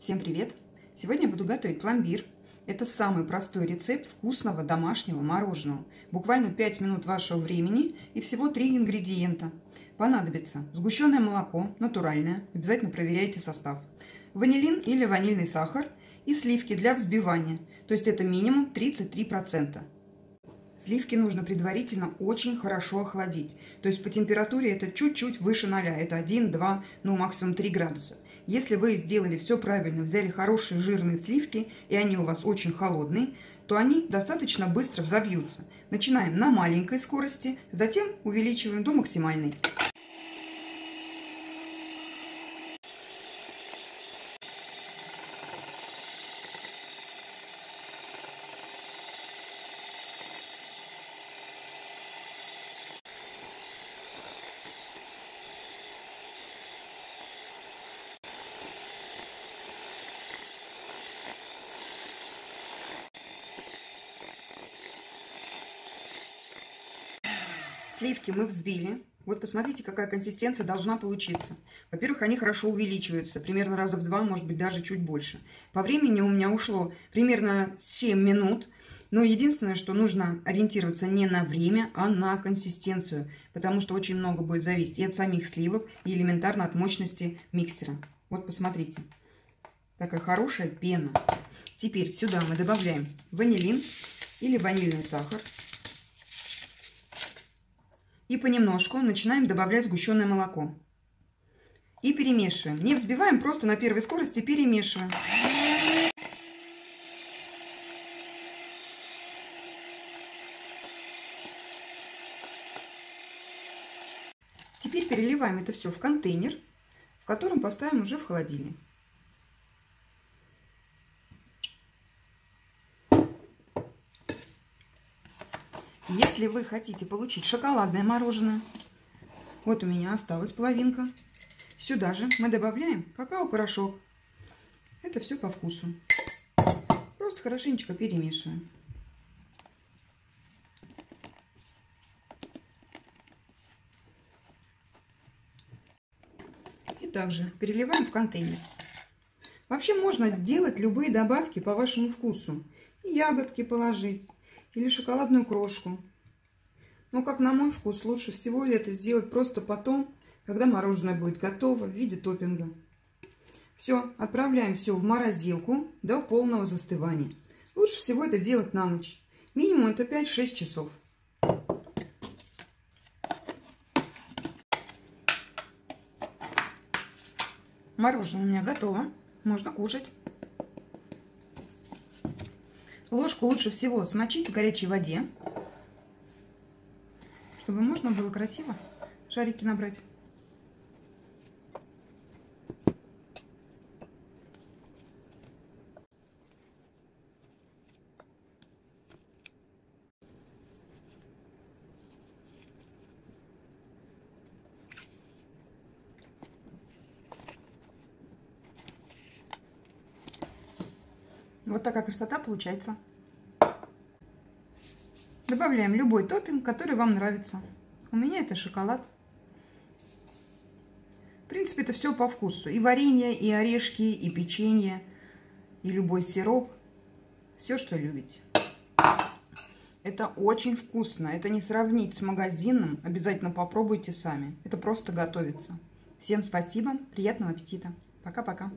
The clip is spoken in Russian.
Всем привет! Сегодня я буду готовить пломбир. Это самый простой рецепт вкусного домашнего мороженого. Буквально 5 минут вашего времени и всего 3 ингредиента. Понадобится сгущенное молоко, натуральное, обязательно проверяйте состав. Ванилин или ванильный сахар и сливки для взбивания, то есть это минимум 33%. Сливки нужно предварительно очень хорошо охладить. То есть по температуре это чуть-чуть выше 0. Это 1, 2, ну максимум 3 градуса. Если вы сделали все правильно, взяли хорошие жирные сливки, и они у вас очень холодные, то они достаточно быстро взобьются. Начинаем на маленькой скорости, затем увеличиваем до максимальной. Сливки мы взбили. Вот посмотрите, какая консистенция должна получиться. Во-первых, они хорошо увеличиваются, примерно раза в два, может быть, даже чуть больше. По времени у меня ушло примерно 7 минут. Но единственное, что нужно ориентироваться не на время, а на консистенцию. Потому что очень много будет зависеть и от самих сливок, и элементарно от мощности миксера. Вот посмотрите. Такая хорошая пена. Теперь сюда мы добавляем ванилин или ванильный сахар. И понемножку начинаем добавлять сгущенное молоко. И перемешиваем. Не взбиваем, просто на первой скорости перемешиваем. Теперь переливаем это все в контейнер, в котором поставим уже в холодильник. Если вы хотите получить шоколадное мороженое, вот у меня осталась половинка. Сюда же мы добавляем какао-порошок. Это все по вкусу. Просто хорошенечко перемешиваем. И также переливаем в контейнер. Вообще можно делать любые добавки по вашему вкусу. И ягодки положить или шоколадную крошку. Но, как на мой вкус, лучше всего это сделать просто потом, когда мороженое будет готово в виде топпинга. Все, отправляем все в морозилку до полного застывания. Лучше всего это делать на ночь. Минимум это 5-6 часов. Мороженое у меня готово. Можно кушать. Ложку лучше всего смочить в горячей воде, чтобы можно было красиво шарики набрать. Вот такая красота получается. Добавляем любой топпинг, который вам нравится. У меня это шоколад. В принципе, это все по вкусу. И варенье, и орешки, и печенье, и любой сироп. Все, что любите. Это очень вкусно. Это не сравнить с магазинным. Обязательно попробуйте сами. Это просто готовится. Всем спасибо. Приятного аппетита. Пока-пока.